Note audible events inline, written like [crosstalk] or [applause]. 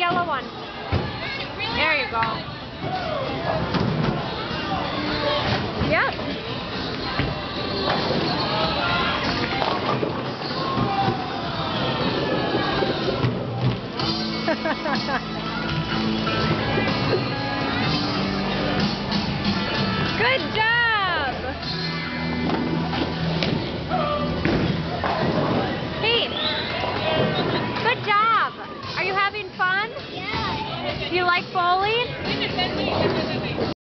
yellow one. There you go. Yep. [laughs] Good job! Do you like bowling?